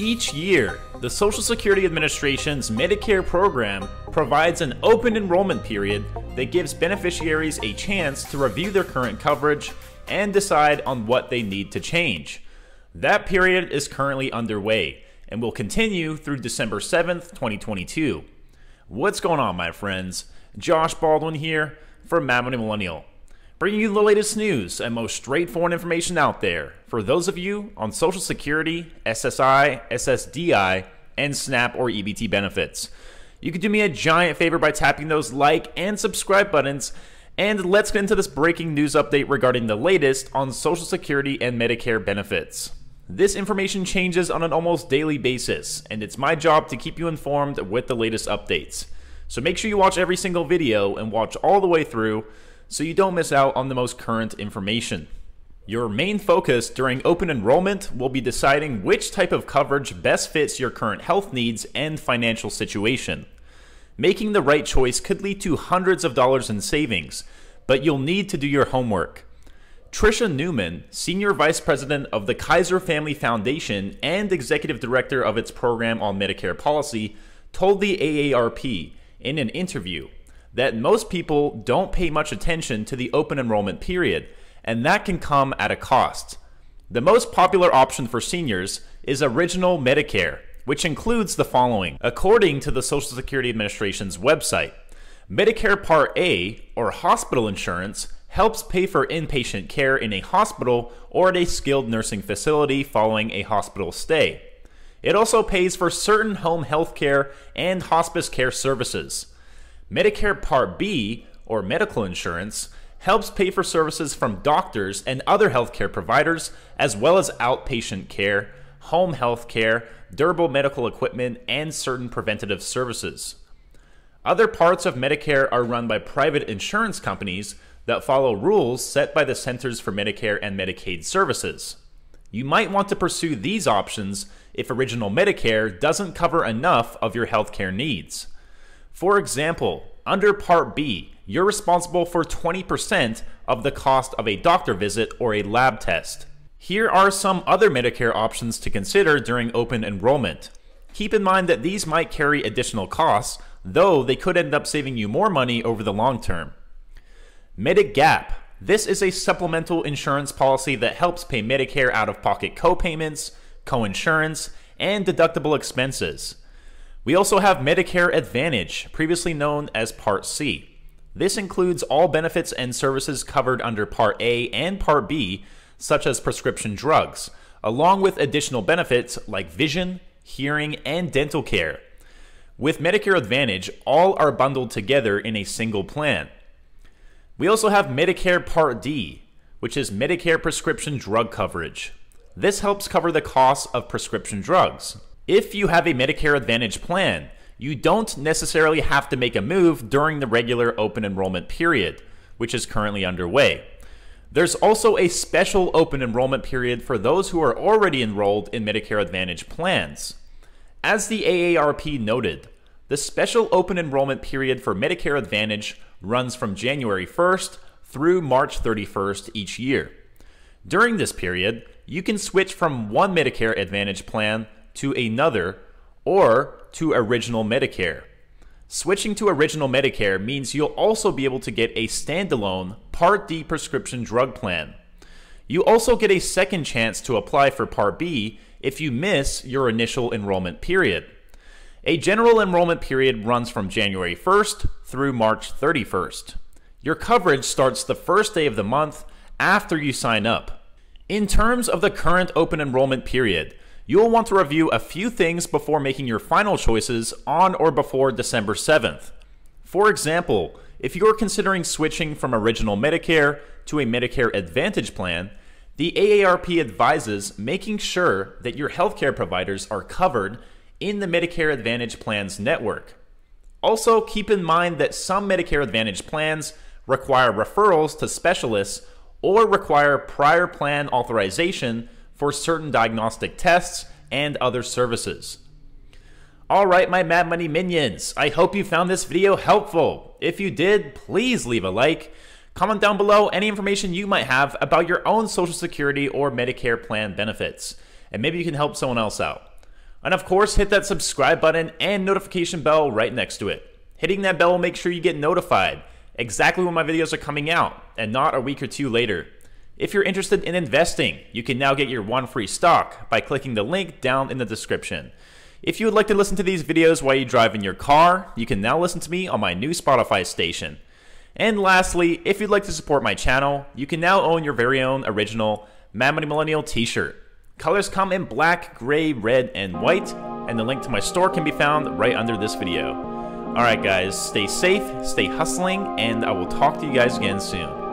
Each year, the Social Security Administration's Medicare program provides an open enrollment period that gives beneficiaries a chance to review their current coverage and decide on what they need to change. That period is currently underway and will continue through December 7th, 2022. What's going on, my friends? Josh Baldwin here for Mad Millennial bringing you the latest news and most straightforward information out there for those of you on Social Security, SSI, SSDI, and SNAP or EBT benefits. You could do me a giant favor by tapping those like and subscribe buttons. And let's get into this breaking news update regarding the latest on Social Security and Medicare benefits. This information changes on an almost daily basis, and it's my job to keep you informed with the latest updates. So make sure you watch every single video and watch all the way through so you don't miss out on the most current information. Your main focus during open enrollment will be deciding which type of coverage best fits your current health needs and financial situation. Making the right choice could lead to hundreds of dollars in savings, but you'll need to do your homework. Tricia Neuman, Senior Vice President of the Kaiser Family Foundation and Executive Director of its program on Medicare policy, told the AARP in an interview that most people don't pay much attention to the open enrollment period, and that can come at a cost. The most popular option for seniors is Original Medicare, which includes the following. According to the Social Security Administration's website, Medicare Part A, or hospital insurance, helps pay for inpatient care in a hospital or at a skilled nursing facility following a hospital stay. It also pays for certain home health care and hospice care services. Medicare Part B, or medical insurance, helps pay for services from doctors and other healthcare providers, as well as outpatient care, home health care, durable medical equipment, and certain preventative services. Other parts of Medicare are run by private insurance companies that follow rules set by the Centers for Medicare and Medicaid Services. You might want to pursue these options if Original Medicare doesn't cover enough of your healthcare needs. For example, under Part B, you're responsible for 20% of the cost of a doctor visit or a lab test. Here are some other Medicare options to consider during open enrollment. Keep in mind that these might carry additional costs, though they could end up saving you more money over the long term. Medigap. This is a supplemental insurance policy that helps pay Medicare out of pocket co-payments, co-insurance, and deductible expenses. We also have Medicare Advantage, previously known as Part C. This includes all benefits and services covered under Part A and Part B, such as prescription drugs, along with additional benefits like vision, hearing, and dental care. With Medicare Advantage, all are bundled together in a single plan. We also have Medicare Part D, which is Medicare prescription drug coverage. This helps cover the costs of prescription drugs. If you have a Medicare Advantage plan, you don't necessarily have to make a move during the regular open enrollment period, which is currently underway. There's also a special open enrollment period for those who are already enrolled in Medicare Advantage plans. As the AARP noted, the special open enrollment period for Medicare Advantage runs from January 1st through March 31st each year. During this period, you can switch from one Medicare Advantage plan to another or to Original Medicare. Switching to Original Medicare means you'll also be able to get a standalone Part D prescription drug plan. You also get a second chance to apply for Part B if you miss your initial enrollment period. A general enrollment period runs from January 1st through March 31st. Your coverage starts the first day of the month after you sign up. In terms of the current open enrollment period, you'll want to review a few things before making your final choices on or before December 7th. For example, if you're considering switching from Original Medicare to a Medicare Advantage plan, the AARP advises making sure that your healthcare providers are covered in the Medicare Advantage plan's network. Also, keep in mind that some Medicare Advantage plans require referrals to specialists or require prior plan authorization for certain diagnostic tests and other services. Alright, my Mad Money minions, I hope you found this video helpful. If you did, please leave a like. Comment down below any information you might have about your own Social Security or Medicare plan benefits, and maybe you can help someone else out. And of course, hit that subscribe button and notification bell right next to it. Hitting that bell will make sure you get notified exactly when my videos are coming out and not a week or two later. If you're interested in investing, you can now get your one free stock by clicking the link down in the description. If you would like to listen to these videos while you drive in your car, you can now listen to me on my new Spotify station. And lastly, if you'd like to support my channel, you can now own your very own original Mad Money Millennial t-shirt. Colors come in black, gray, red, and white, and the link to my store can be found right under this video. Alright guys, stay safe, stay hustling, and I will talk to you guys again soon.